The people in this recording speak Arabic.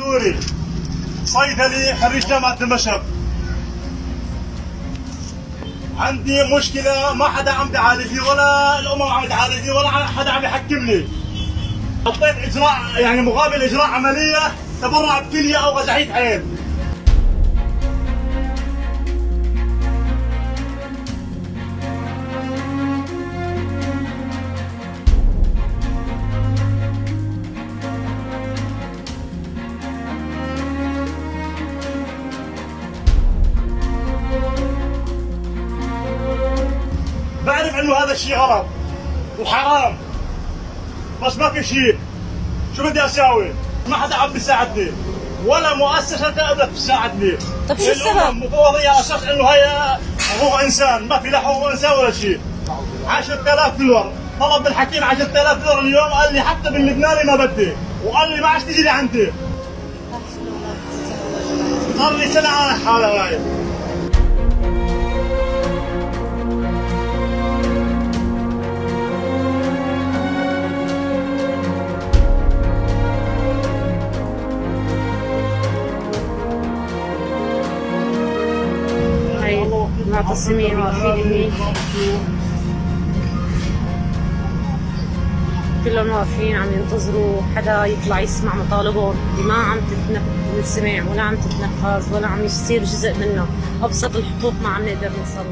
سوري صيدلي خريج جامعة دمشق عندي مشكلة ما حدا عم بيعالجني ولا الأمم عم تعالجني ولا حدا عم يحكمني. حطيت إجراء يعني مقابل إجراء عملية تبرع بكلية أو غزعية عين. انه هذا الشيء غلط وحرام. بس ما في شيء. شو بدي أساوي؟ ما حدا عم بيساعدني. ولا مؤسسة قادره تساعدني طب شو السبب؟ مفوضية على أساس إنه هي حقوق إنسان. ما في لا حقوق إنسان ولا شيء. 10000 دولار. طلب الحكيم 10000 دولار اليوم. قال لي حتى باللبناني ما بدي. وقال لي ما عادش تيجي لعندي. صار لي سنة على حالة معتصمين واقفين هنيك كلهم واقفين عم ينتظروا حدا يطلع يسمع مطالبهم اللي ما عم تتسمع ولا عم تتنفذ ولا عم يصير جزء منها أبسط الحقوق ما عم نقدر نوصل